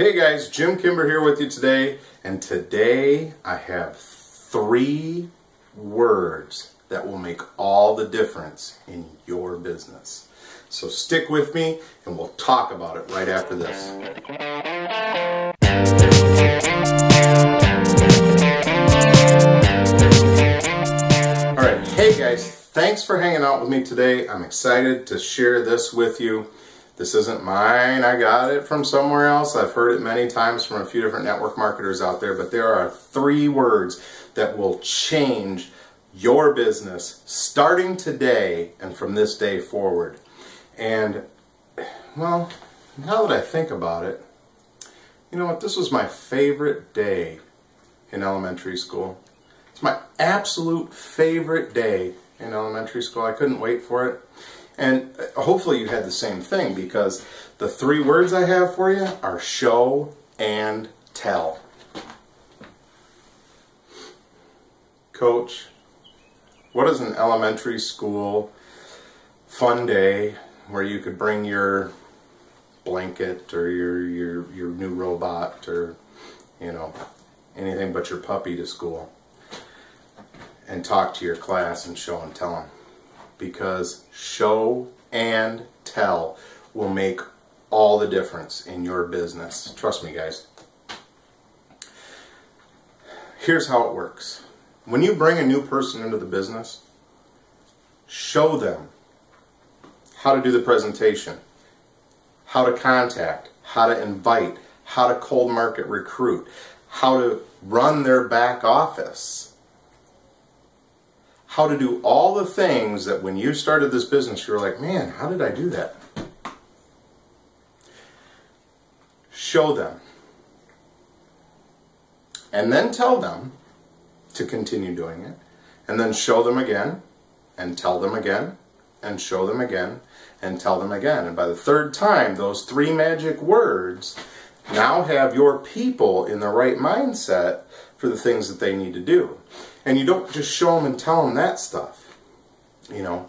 Hey guys, Jim Kimber here with you today, and today I have three words that will make all the difference in your business. So stick with me and we'll talk about it right after this. Alright, hey guys, thanks for hanging out with me today. I'm excited to share this with you. This isn't mine. I got it from somewhere else. I've heard it many times from a few different network marketers out there, but there are three words that will change your business starting today and from this day forward. And, well, now that I think about it, you know what? This was my favorite day in elementary school. It's my absolute favorite day in elementary school. I couldn't wait for it. And hopefully you had the same thing because the three words I have for you are show and tell. Coach, what is an elementary school fun day where you could bring your blanket or your, your, your new robot or, you know, anything but your puppy to school and talk to your class and show and tell them because show and tell will make all the difference in your business. Trust me, guys. Here's how it works. When you bring a new person into the business, show them how to do the presentation, how to contact, how to invite, how to cold market recruit, how to run their back office how to do all the things that when you started this business, you were like, man, how did I do that? Show them. And then tell them to continue doing it. And then show them again, and tell them again, and show them again, and tell them again. And by the third time, those three magic words now have your people in the right mindset for the things that they need to do. And you don't just show them and tell them that stuff. You know,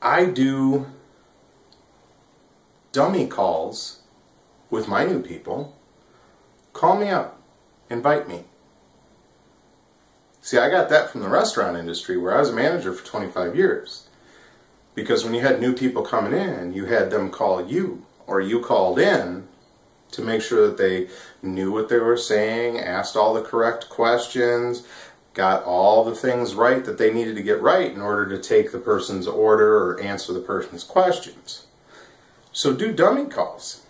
I do dummy calls with my new people. Call me up, invite me. See, I got that from the restaurant industry where I was a manager for 25 years. Because when you had new people coming in, you had them call you, or you called in to make sure that they knew what they were saying, asked all the correct questions, got all the things right that they needed to get right in order to take the person's order or answer the person's questions. So do dummy calls.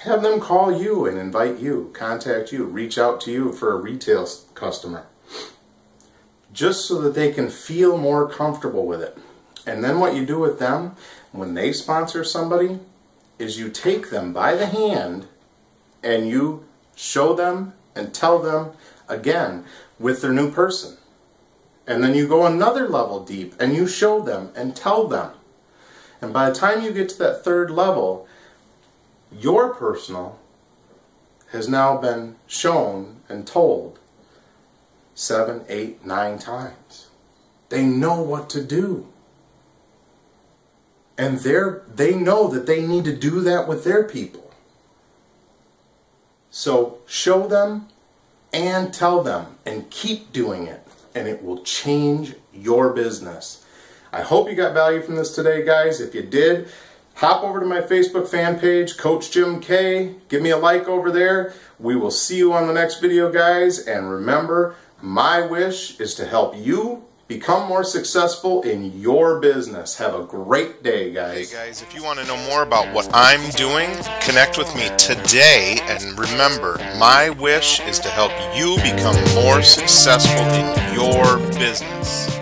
Have them call you and invite you, contact you, reach out to you for a retail customer. Just so that they can feel more comfortable with it. And then what you do with them, when they sponsor somebody, is you take them by the hand and you show them and tell them again with their new person. And then you go another level deep and you show them and tell them. And by the time you get to that third level, your personal has now been shown and told seven, eight, nine times. They know what to do. And they're, they know that they need to do that with their people. So show them and tell them and keep doing it and it will change your business. I hope you got value from this today guys. If you did, hop over to my Facebook fan page, Coach Jim K. Give me a like over there. We will see you on the next video guys and remember, my wish is to help you Become more successful in your business. Have a great day, guys. Hey, guys, if you want to know more about what I'm doing, connect with me today. And remember, my wish is to help you become more successful in your business.